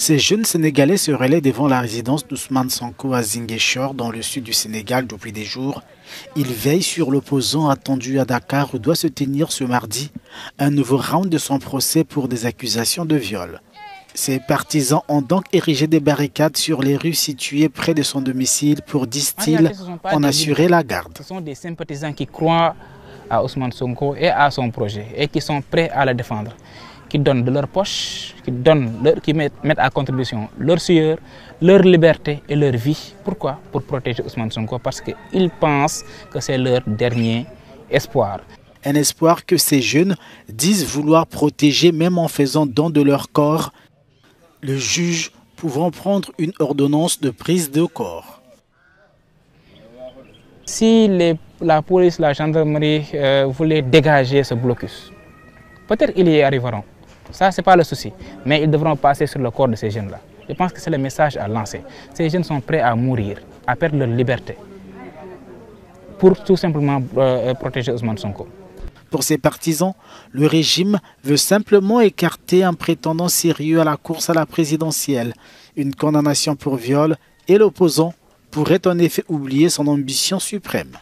Ces jeunes Sénégalais se relaient devant la résidence d'Ousmane Sanko à Zingeshore, dans le sud du Sénégal, depuis des jours. Ils veillent sur l'opposant attendu à Dakar où doit se tenir ce mardi un nouveau round de son procès pour des accusations de viol. Ces partisans ont donc érigé des barricades sur les rues situées près de son domicile pour, disent-ils, en assurer la garde. Ce sont des sympathisants qui croient à Ousmane Sonko et à son projet et qui sont prêts à le défendre qui donnent de leur poche, qui, donnent leur, qui mettent, à contribution leur sueur, leur liberté et leur vie. Pourquoi? Pour protéger Ousmane Sonko, parce qu'ils pensent que c'est leur dernier espoir. Un espoir que ces jeunes disent vouloir protéger même en faisant don de leur corps, le juge pouvant prendre une ordonnance de prise de corps. Si les, la police, la gendarmerie euh, voulaient dégager ce blocus, peut-être qu'ils y arriveront. Ça, ce n'est pas le souci. Mais ils devront passer sur le corps de ces jeunes-là. Je pense que c'est le message à lancer. Ces jeunes sont prêts à mourir, à perdre leur liberté, pour tout simplement euh, protéger Ousmane Sonko. Pour ses partisans, le régime veut simplement écarter un prétendant sérieux à la course à la présidentielle. Une condamnation pour viol et l'opposant pourrait en effet oublier son ambition suprême.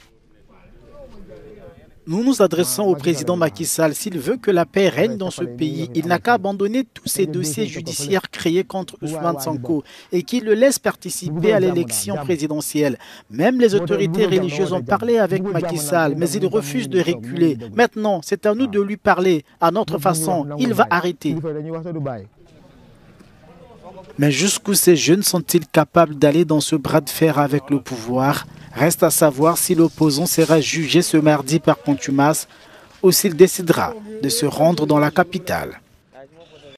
Nous nous adressons au président Macky Sall. S'il veut que la paix règne dans ce pays, il n'a qu'à abandonner tous ces dossiers judiciaires créés contre Ousmane Sanko et qu'il le laisse participer à l'élection présidentielle. Même les autorités religieuses ont parlé avec Macky Sall, mais il refuse de reculer. Maintenant, c'est à nous de lui parler à notre façon. Il va arrêter. Mais jusqu'où ces jeunes sont-ils capables d'aller dans ce bras de fer avec le pouvoir? Reste à savoir si l'opposant sera jugé ce mardi par contumace ou s'il décidera de se rendre dans la capitale.